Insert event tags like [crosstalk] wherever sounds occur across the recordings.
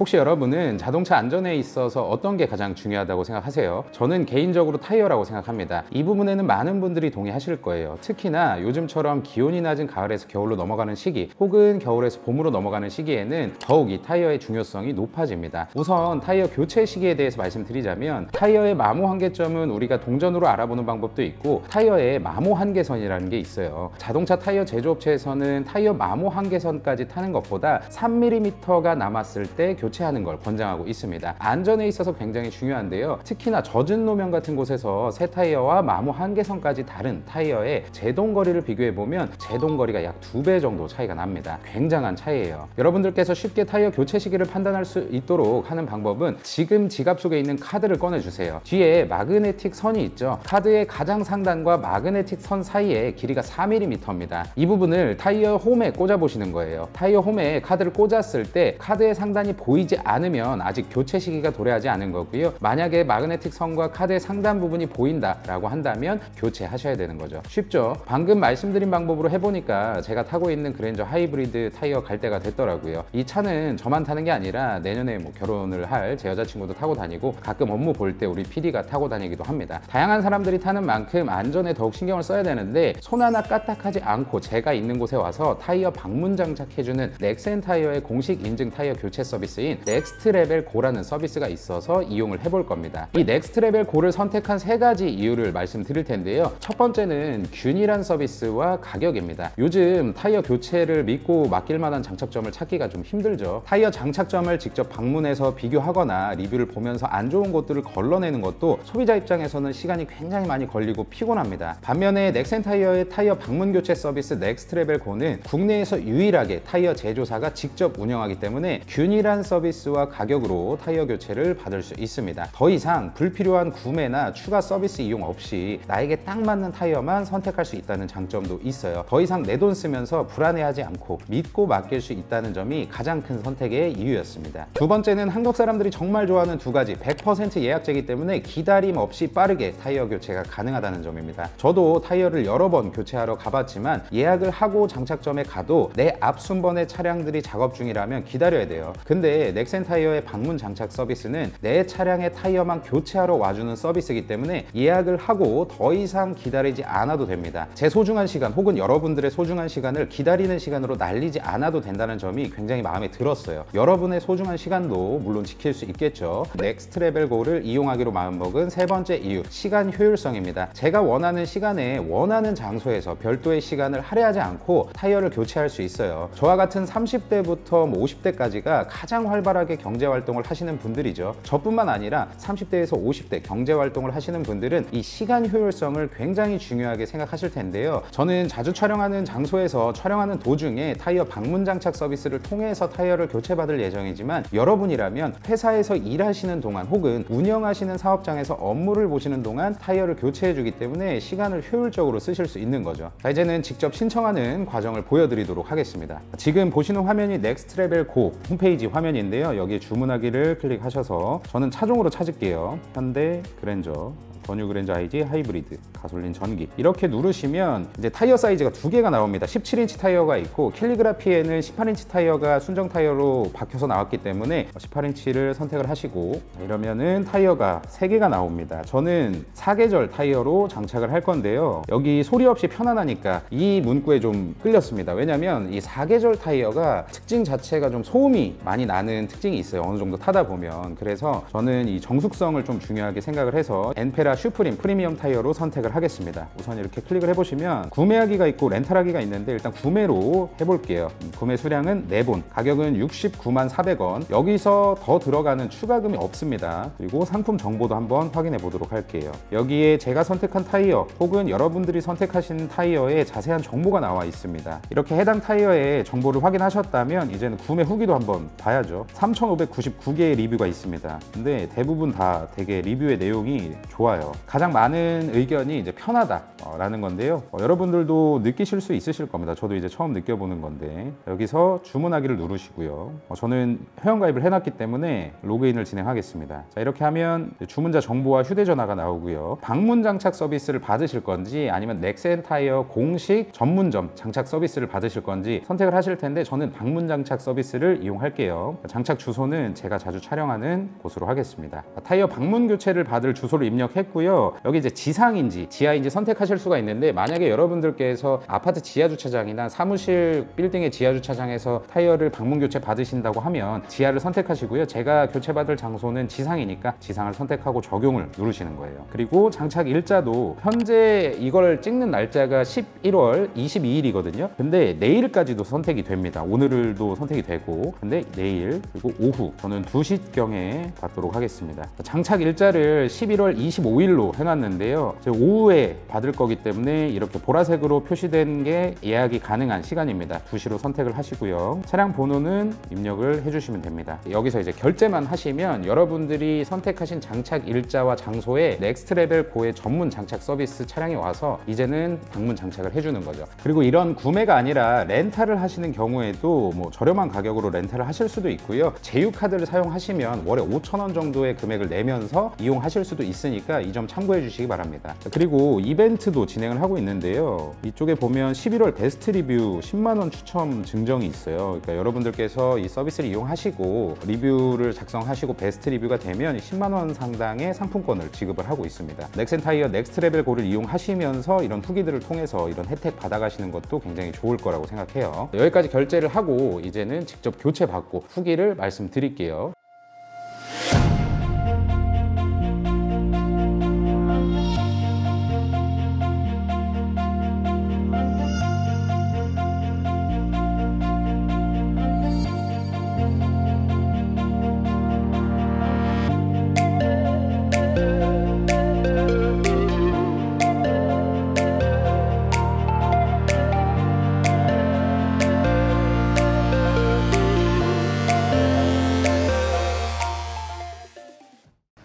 혹시 여러분은 자동차 안전에 있어서 어떤 게 가장 중요하다고 생각하세요? 저는 개인적으로 타이어라고 생각합니다. 이 부분에는 많은 분들이 동의하실 거예요. 특히나 요즘처럼 기온이 낮은 가을에서 겨울로 넘어가는 시기 혹은 겨울에서 봄으로 넘어가는 시기에는 더욱 이 타이어의 중요성이 높아집니다. 우선 타이어 교체 시기에 대해서 말씀드리자면 타이어의 마모 한계점은 우리가 동전으로 알아보는 방법도 있고 타이어의 마모 한계선이라는 게 있어요. 자동차 타이어 제조업체에서는 타이어 마모 한계선까지 타는 것보다 3mm가 남았을 때 교체 하는 걸 권장하고 있습니다. 안전에 있어서 굉장히 중요한데요. 특히나 젖은 노면 같은 곳에서 새 타이어와 마모 한계선까지 닳은 타이어의 제동 거리를 비교해 보면 제동 거리가 약 두 배 정도 차이가 납니다. 굉장한 차이예요. 여러분들께서 쉽게 타이어 교체 시기를 판단할 수 있도록 하는 방법은 지금 지갑 속에 있는 카드를 꺼내 주세요. 뒤에 마그네틱 선이 있죠. 카드의 가장 상단과 마그네틱 선 사이에 길이가 4mm입니다. 이 부분을 타이어 홈에 꽂아 보시는 거예요. 타이어 홈에 카드를 꽂았을 때 카드의 상단이 보이 지 않으면 아직 교체 시기가 도래하지 않은 거고요. 만약에 마그네틱 선과 카드의 상단 부분이 보인다라고 한다면 교체하셔야 되는 거죠. 쉽죠? 방금 말씀드린 방법으로 해보니까 제가 타고 있는 그랜저 하이브리드 타이어 갈 때가 됐더라고요. 이 차는 저만 타는 게 아니라 내년에 뭐 결혼을 할 제 여자친구도 타고 다니고 가끔 업무 볼 때 우리 PD가 타고 다니기도 합니다. 다양한 사람들이 타는 만큼 안전에 더욱 신경을 써야 되는데 손 하나 까딱하지 않고 제가 있는 곳에 와서 타이어 방문 장착해주는 넥센 타이어의 공식 인증 타이어 교체 서비스 인 Next Level GO라는 서비스가 있어서 이용을 해볼 겁니다. 이 Next Level GO를 선택한 세 가지 이유를 말씀드릴 텐데요. 첫 번째는 균일한 서비스와 가격입니다. 요즘 타이어 교체를 믿고 맡길 만한 장착점을 찾기가 좀 힘들죠. 타이어 장착점을 직접 방문해서 비교하거나 리뷰를 보면서 안 좋은 것들을 걸러내는 것도 소비자 입장에서는 시간이 굉장히 많이 걸리고 피곤합니다. 반면에 넥센 타이어의 타이어 방문 교체 서비스 Next Level GO는 국내에서 유일하게 타이어 제조사가 직접 운영하기 때문에 균일한 서비스와 가격으로 타이어 교체를 받을 수 있습니다. 더 이상 불필요한 구매나 추가 서비스 이용 없이 나에게 딱 맞는 타이어만 선택할 수 있다는 장점도 있어요. 더 이상 내 돈 쓰면서 불안해하지 않고 믿고 맡길 수 있다는 점이 가장 큰 선택의 이유였습니다. 두 번째는 한국 사람들이 정말 좋아하는 두 가지 100% 예약제이기 때문에 기다림 없이 빠르게 타이어 교체가 가능하다는 점입니다. 저도 타이어를 여러 번 교체하러 가봤지만 예약을 하고 장착점에 가도 내 앞순번의 차량들이 작업 중이라면 기다려야 돼요. 근데 넥센 타이어의 방문 장착 서비스는 내 차량의 타이어만 교체하러 와주는 서비스이기 때문에 예약을 하고 더 이상 기다리지 않아도 됩니다. 제 소중한 시간 혹은 여러분들의 소중한 시간을 기다리는 시간으로 날리지 않아도 된다는 점이 굉장히 마음에 들었어요. 여러분의 소중한 시간도 물론 지킬 수 있겠죠. Next Level GO를 이용하기로 마음먹은 세 번째 이유, 시간 효율성입니다. 제가 원하는 시간에 원하는 장소에서 별도의 시간을 할애하지 않고 타이어를 교체할 수 있어요. 저와 같은 30대부터 뭐 50대까지가 가장 활발하게 경제 활동을 하시는 분들이죠. 저뿐만 아니라 30대에서 50대 경제 활동을 하시는 분들은 이 시간 효율성을 굉장히 중요하게 생각하실 텐데요. 저는 자주 촬영하는 장소에서 촬영하는 도중에 타이어 방문 장착 서비스를 통해서 타이어를 교체받을 예정이지만 여러분이라면 회사에서 일하시는 동안 혹은 운영하시는 사업장에서 업무를 보시는 동안 타이어를 교체해 주기 때문에 시간을 효율적으로 쓰실 수 있는 거죠. 자, 이제는 직접 신청하는 과정을 보여드리도록 하겠습니다. 지금 보시는 화면이 Next Level GO 홈페이지 화면 인데요. 여기에 주문하기를 클릭하셔서 저는 차종으로 찾을게요. 현대 그랜저 더 뉴 그랜저 IG 하이브리드 가솔린 전기 이렇게 누르시면 이제 타이어 사이즈가 두 개가 나옵니다. 17인치 타이어가 있고 캘리그라피에는 18인치 타이어가 순정 타이어로 박혀서 나왔기 때문에 18인치를 선택을 하시고 이러면은 타이어가 세 개가 나옵니다. 저는 사계절 타이어로 장착을 할 건데요. 여기 소리 없이 편안하니까 이 문구에 좀 끌렸습니다. 왜냐면 이 사계절 타이어가 특징 자체가 좀 소음이 많이 나는 특징이 있어요. 어느 정도 타다 보면. 그래서 저는 이 정숙성을 좀 중요하게 생각을 해서 N'FERA Supreme 프리미엄 타이어로 선택을 하겠습니다. 우선 이렇게 클릭을 해보시면 구매하기가 있고 렌탈하기가 있는데 일단 구매로 해볼게요. 구매 수량은 4본, 가격은 69만 400원. 여기서 더 들어가는 추가금이 없습니다. 그리고 상품 정보도 한번 확인해 보도록 할게요. 여기에 제가 선택한 타이어 혹은 여러분들이 선택하신 타이어에 자세한 정보가 나와 있습니다. 이렇게 해당 타이어의 정보를 확인하셨다면 이제는 구매 후기도 한번 봐야죠. 3,599개의 리뷰가 있습니다. 근데 대부분 다 되게 리뷰의 내용이 좋아요. 가장 많은 의견이 이제 편하다라는 건데요. 어, 여러분들도 느끼실 수 있으실 겁니다. 저도 이제 처음 느껴보는 건데 여기서 주문하기를 누르시고요. 어, 저는 회원가입을 해놨기 때문에 로그인을 진행하겠습니다. 자 이렇게 하면 주문자 정보와 휴대전화가 나오고요. 방문 장착 서비스를 받으실 건지 아니면 넥센타이어 공식 전문점 장착 서비스를 받으실 건지 선택을 하실 텐데 저는 방문 장착 서비스를 이용할게요. 장착 주소는 제가 자주 촬영하는 곳으로 하겠습니다. 타이어 방문 교체를 받을 주소를 입력했고 요. 여기 이제 지상인지 지하인지 선택하실 수가 있는데 만약에 여러분들께서 아파트 지하 주차장이나 사무실 빌딩의 지하 주차장에서 타이어를 방문 교체 받으신다고 하면 지하를 선택하시고요. 제가 교체 받을 장소는 지상이니까 지상을 선택하고 적용을 누르시는 거예요. 그리고 장착 일자도 현재 이걸 찍는 날짜가 11월 22일이거든요. 근데 내일까지도 선택이 됩니다. 오늘도 선택이 되고 근데 내일 그리고 오후 저는 2시경에 받도록 하겠습니다. 장착 일자를 11월 25일 로 해놨는데요. 이제 오후에 받을 거기 때문에 이렇게 보라색으로 표시된 게 예약이 가능한 시간입니다. 2시로 선택을 하시고요. 차량 번호는 입력을 해주시면 됩니다. 여기서 이제 결제만 하시면 여러분들이 선택하신 장착 일자와 장소에 Next Level GO의 전문 장착 서비스 차량이 와서 이제는 방문 장착을 해주는 거죠. 그리고 이런 구매가 아니라 렌탈을 하시는 경우에도 뭐 저렴한 가격으로 렌탈을 하실 수도 있고요. 제휴 카드를 사용하시면 월에 5천 원 정도의 금액을 내면서 이용하실 수도 있으니까 이 점 참고해 주시기 바랍니다. 그리고 이벤트도 진행을 하고 있는데요. 이쪽에 보면 11월 베스트 리뷰 10만 원 추첨 증정이 있어요. 그러니까 여러분들께서 이 서비스를 이용하시고 리뷰를 작성하시고 베스트 리뷰가 되면 10만 원 상당의 상품권을 지급을 하고 있습니다. 넥센타이어 Next Level GO를 이용하시면서 이런 후기들을 통해서 이런 혜택 받아가시는 것도 굉장히 좋을 거라고 생각해요. 여기까지 결제를 하고 이제는 직접 교체 받고 후기를 말씀드릴게요.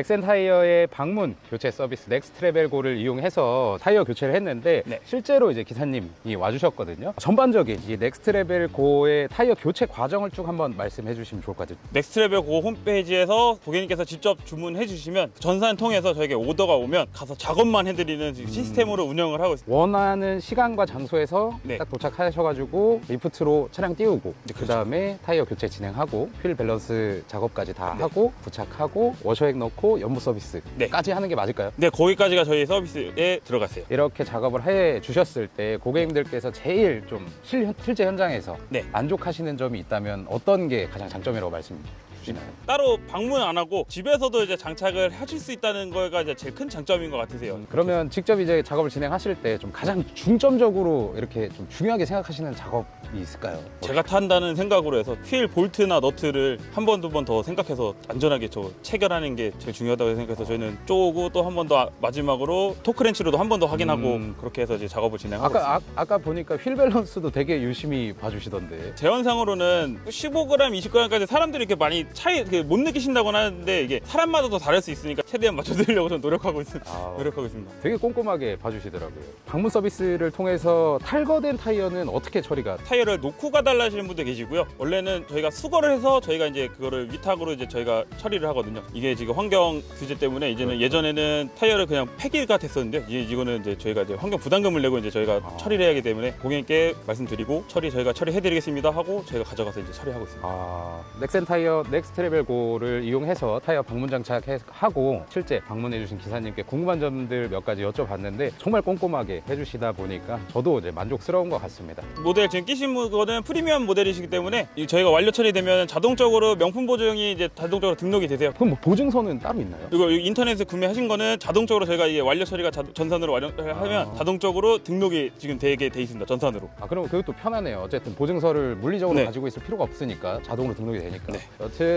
넥센 타이어의 방문 교체 서비스 Next Level GO를 이용해서 타이어 교체를 했는데 네. 실제로 이제 기사님이 와주셨거든요. 전반적인 이 Next Level GO의 타이어 교체 과정을 쭉 한번 말씀해 주시면 좋을 것 같아요. Next Level GO 홈페이지에서 고객님께서 직접 주문해 주시면 전산 통해서 저에게 오더가 오면 가서 작업만 해드리는 지금 시스템으로 운영을 하고 있습니다. 원하는 시간과 장소에서 네. 딱 도착하셔가지고 리프트로 차량 띄우고 그 그렇죠. 다음에 타이어 교체 진행하고 휠 밸런스 작업까지 다 네. 하고 부착하고 워셔액 넣고 연무 서비스까지 하는 게 맞을까요? 네, 거기까지가 저희 서비스에 들어갔어요. 이렇게 작업을 해 주셨을 때 고객님들께서 제일 좀 실, 실제 현장에서 네. 만족하시는 점이 있다면 어떤 게 가장 장점이라고 말씀 주시나요? 따로 방문 안 하고 집에서도 이제 장착을 하실 수 있다는 거가 이제 제일 큰 장점인 것 같으세요. 그러면 직접 이제 작업을 진행하실 때 좀 가장 중점적으로 이렇게 좀 중요하게 생각하시는 작업이 있을까요? 제가 탄다는 생각으로 해서 휠 볼트나 너트를 한 번 두 번 더 생각해서 안전하게 저 체결하는 게 제일 중요하다고 생각해서 저희는 쪼고 또 한 번 더 마지막으로 토크렌치로도 한 번 더 확인하고 음. 그렇게 해서 이제 작업을 진행하고 있습니다. 아까 아, 까 보니까 휠 밸런스도 되게 유심히 봐주시던데. 제원상으로는 15g, 20g까지 사람들이 이렇게 많이 차이 못 느끼신다고 하는데 이게 사람마다 또 다를 수 있으니까 최대한 맞춰드리려고 저는 노력하고 있습니다. 아, [laughs] 노력하고 있습니다. 되게 꼼꼼하게 봐주시더라고요. 방문 서비스를 통해서 탈거된 타이어는 어떻게 처리가? 타이어를 놓고 가달라 하시는 분도 계시고요. 원래는 저희가 수거를 해서 저희가 이제 그거를 위탁으로 이제 저희가 처리를 하거든요. 이게 지금 환경 규제 때문에 이제는 그렇죠. 예전에는 타이어를 그냥 폐기가 됐었는데 이제 이거는 이제 저희가 이제 환경 부담금을 내고 이제 저희가 아. 처리를 해야 하기 때문에 고객님께 말씀드리고 처리 저희가 처리해드리겠습니다 하고 저희가 가져가서 이제 처리하고 있습니다. 아, 넥센 타이어 Next Level GO를 이용해서 타이어 방문 장착하고 실제 방문해 주신 기사님께 궁금한 점들 몇 가지 여쭤봤는데 정말 꼼꼼하게 해주시다 보니까 저도 이제 만족스러운 것 같습니다. 모델 지금 끼신 거는 프리미엄 모델이시기 때문에 이 저희가 완료 처리되면 자동적으로 명품 보증이 이제 자동적으로 등록이 되세요. 그럼 뭐 보증서는 따로 있나요? 이거 인터넷에 구매하신 거는 자동적으로 저희가 이게 완료 처리가 자- 전산으로 완료하면 아. 자동적으로 등록이 지금 되게 돼 있습니다. 전산으로. 아 그럼 그것도 편하네요. 어쨌든 보증서를 물리적으로 네. 가지고 있을 필요가 없으니까 자동으로 등록이 되니까. 네. 여튼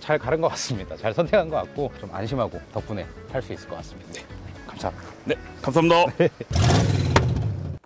잘 고른 것 같습니다. 잘 선택한 것 같고 좀 안심하고 덕분에 탈 수 있을 것 같습니다. 감사합니다. 네, 감사합니다.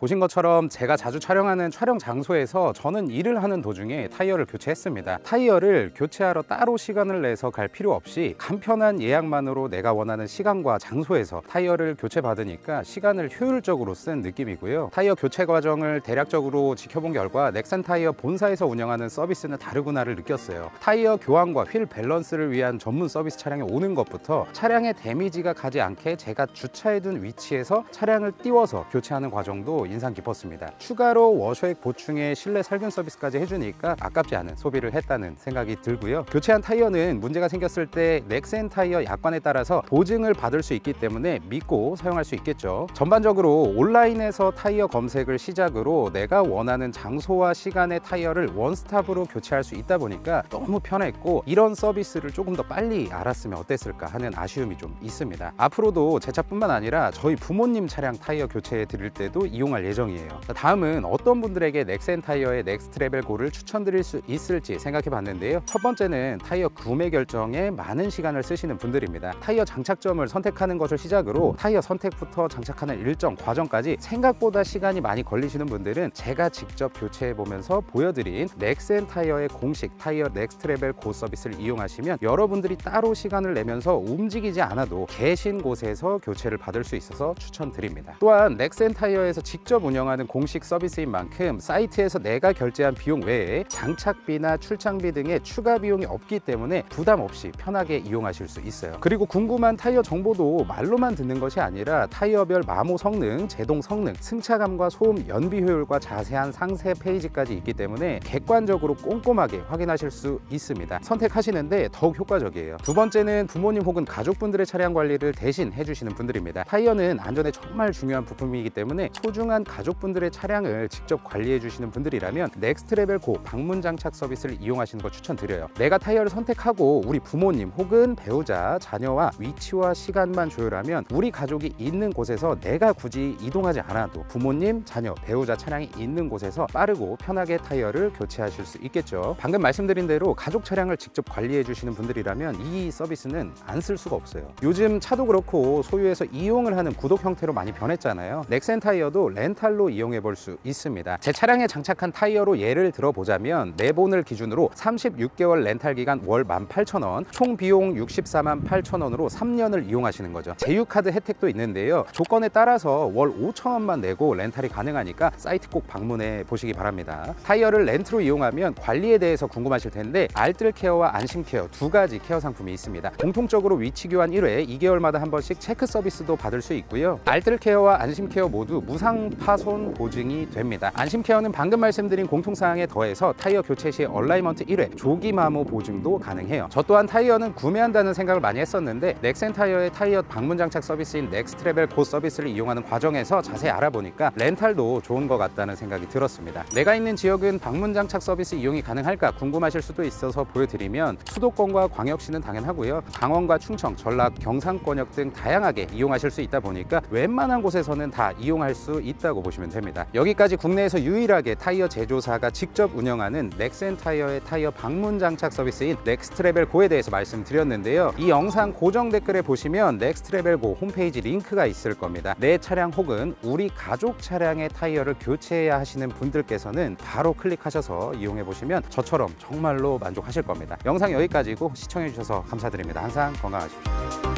보신 것처럼 제가 자주 촬영하는 촬영 장소에서 저는 일을 하는 도중에 타이어를 교체했습니다. 타이어를 교체하러 따로 시간을 내서 갈 필요 없이 간편한 예약만으로 내가 원하는 시간과 장소에서 타이어를 교체받으니까 시간을 효율적으로 쓴 느낌이고요. 타이어 교체 과정을 대략적으로 지켜본 결과 넥센 타이어 본사에서 운영하는 서비스는 다르구나를 느꼈어요. 타이어 교환과 휠 밸런스를 위한 전문 서비스 차량이 오는 것부터 차량에 데미지가 가지 않게 제가 주차해둔 위치에서 차량을 띄워서 교체하는 과정도 인상 깊었습니다. 추가로 워셔액 보충에 실내 살균 서비스까지 해주니까 아깝지 않은 소비를 했다는 생각이 들고요. 교체한 타이어는 문제가 생겼을 때 넥센 타이어 약관에 따라서 보증을 받을 수 있기 때문에 믿고 사용할 수 있겠죠. 전반적으로 온라인에서 타이어 검색을 시작으로 내가 원하는 장소와 시간에 타이어를 원스톱으로 교체할 수 있다 보니까 너무 편했고 이런 서비스를 조금 더 빨리 알았으면 어땠을까 하는 아쉬움이 좀 있습니다. 앞으로도 제 차뿐만 아니라 저희 부모님 차량 타이어 교체해 드릴 때도 이용할 예정이에요. 자, 다음은 어떤 분들에게 넥센 타이어의 Next Level GO를 추천드릴 수 있을지 생각해 봤는데요. 첫 번째는 타이어 구매 결정에 많은 시간을 쓰시는 분들입니다. 타이어 장착점을 선택하는 것을 시작으로 타이어 선택부터 장착하는 일정 과정까지 생각보다 시간이 많이 걸리시는 분들은 제가 직접 교체해 보면서 보여드린 넥센 타이어의 공식 타이어 Next Level GO 서비스를 이용하시면 여러분들이 따로 시간을 내면서 움직이지 않아도 계신 곳에서 교체를 받을 수 있어서 추천드립니다. 또한 넥센 타이어에서 직접 운영하는 공식 서비스인 만큼 사이트에서 내가 결제한 비용 외에 장착비나 출장비 등의 추가 비용이 없기 때문에 부담 없이 편하게 이용하실 수 있어요. 그리고 궁금한 타이어 정보도 말로만 듣는 것이 아니라 타이어별 마모 성능, 제동 성능, 승차감과 소음 연비 효율과 자세한 상세 페이지까지 있기 때문에 객관적으로 꼼꼼하게 확인하실 수 있습니다. 선택하시는데 더욱 효과적이에요. 두 번째는 부모님 혹은 가족분들의 차량 관리를 대신 해주시는 분들입니다. 타이어는 안전에 정말 중요한 부품이기 때문에 소중한 가족분들의 차량을 직접 관리해 주시는 분들이라면 Next Level GO 방문 장착 서비스를 이용하시는 걸 추천드려요. 내가 타이어를 선택하고 우리 부모님 혹은 배우자, 자녀와 위치와 시간만 조율하면 우리 가족이 있는 곳에서 내가 굳이 이동하지 않아도 부모님, 자녀, 배우자 차량이 있는 곳에서 빠르고 편하게 타이어를 교체하실 수 있겠죠. 방금 말씀드린 대로 가족 차량을 직접 관리해 주시는 분들이라면 이 서비스는 안 쓸 수가 없어요. 요즘 차도 그렇고 소유에서 이용을 하는 구독 형태로 많이 변했잖아요. 넥센 타이어도 렌탈로 이용해 볼 수 있습니다. 제 차량에 장착한 타이어로 예를 들어보자면 네 본을 기준으로 36개월 렌탈 기간 월 18,000 원, 총 비용 64만 8천원으로 3년을 이용하시는 거죠. 제휴카드 혜택도 있는데요. 조건에 따라서 월 5천원만 내고 렌탈이 가능하니까 사이트 꼭 방문해 보시기 바랍니다. 타이어를 렌트로 이용하면 관리에 대해서 궁금하실 텐데 알뜰 케어와 안심 케어 두 가지 케어 상품이 있습니다. 공통적으로 위치 교환 1회 2개월마다 한 번씩 체크 서비스도 받을 수 있고요. 알뜰 케어와 안심 케어 모두 무상 파손 보증이 됩니다. 안심 케어는 방금 말씀드린 공통사항에 더해서 타이어 교체 시 얼라인먼트 1회 조기 마모 보증도 가능해요. 저 또한 타이어는 구매한다는 생각을 많이 했었는데 넥센 타이어의 타이어 방문 장착 서비스인 Next Level GO 서비스를 이용하는 과정에서 자세히 알아보니까 렌탈도 좋은 것 같다는 생각이 들었습니다. 내가 있는 지역은 방문 장착 서비스 이용이 가능할까 궁금하실 수도 있어서 보여드리면 수도권과 광역시는 당연하고요. 강원과 충청, 전라, 경상권역 등 다양하게 이용하실 수 있다 보니까 웬만한 곳에서는 다 이용할 수 있 다고 보시면 됩니다. 여기까지 국내에서 유일하게 타이어 제조사가 직접 운영하는 넥센 타이어의 타이어 방문 장착 서비스인 Next Level Go에 대해서 말씀드렸는데요. 이 영상 고정 댓글에 보시면 Next Level Go 홈페이지 링크가 있을 겁니다. 내 차량 혹은 우리 가족 차량의 타이어를 교체해야 하시는 분들께서는 바로 클릭하셔서 이용해 보시면 저처럼 정말로 만족하실 겁니다. 영상 여기까지고 시청해 주셔서 감사드립니다. 항상 건강하십시오.